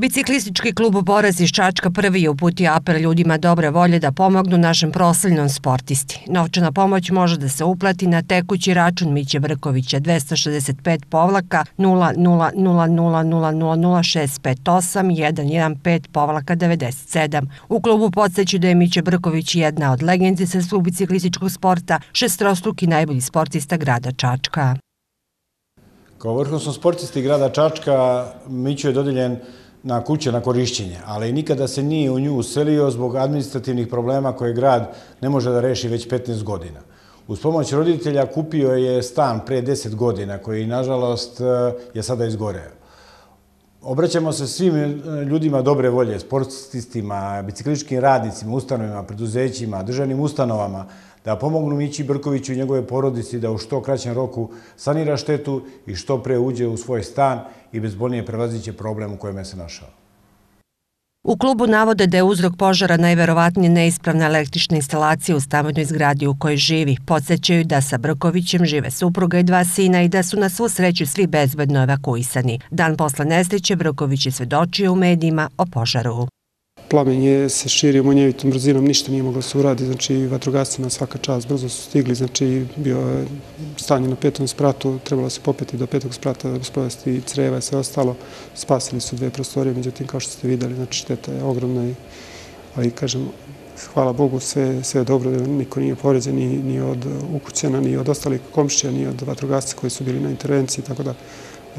Biciklistički klub Boraz iz Čačka prvi je uputio apel ljudima dobre volje da pomognu našem proslavljenom sportisti. Novčana pomoć može da se uplati na tekući račun Miće Brkovića 265 povlaka 000000658 povlaka 97. U klubu podsjeću da je Miće Brković jedna od legendi srpskog biciklističkog sporta, šestrostruki najbolji sportista grada Čačka. Kao vrhovno sportisti grada Čačka Miću je dodeljen na kuće na korišćenje, ali nikada se nije u nju uselio zbog administrativnih problema koje grad ne može da reši već 15 godina. Uz pomoć roditelja kupio je stan pre 10 godina koji, nažalost, eh, je sada izgoreo. Obraćamo se svim e, ljudima dobre volje, sportistima, bicikličkim radnicima, ustanovima, preduzećima, državnim ustanovama, da pomognu Mići Brkoviću i njegove porodici da u što kraćem roku sanira štetu i što pre uđe u svoj stan i bezbolnije prevaziće problem u kojem je se našao. U klubu navode da je uzrok požara najverovatnije neispravna električna instalacija u stavodnoj zgradi u kojoj živi. Podsećaju da sa Brkovićem žive supruga i dva sina i da su na svu sreću svi bezbedno evakuisani. Dan posle nesreće Brković je svedočio u medijima o požaru plamen je se širio munjevitom brzinom, ništa nije moglo se uraditi, znači vatrogascima svaka čast brzo su stigli, znači bio je stanje na petom spratu, trebalo se popeti do petog sprata da bi sprovesti creva i sve ostalo, spasili su dve prostorije, međutim kao što ste videli, znači šteta je ogromna, i, ali kažem, hvala Bogu, sve je dobro, niko nije poređen ni od ukućena, ni od ostalih komšća, ni od vatrogasca koji su bili na intervenciji, tako da,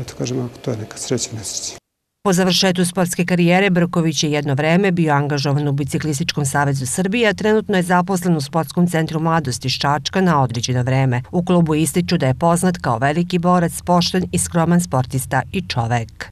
eto kažem, to je neka sreća nesreća. Po završetu sportske karijere, Brković je jedno vreme bio angažovan u Biciklističkom savezu Srbije, a trenutno je zaposlen u Sportskom centru mladosti Ščačka na određeno vreme. U klubu ističu da je poznat kao veliki borac, pošten i skroman sportista i čovek.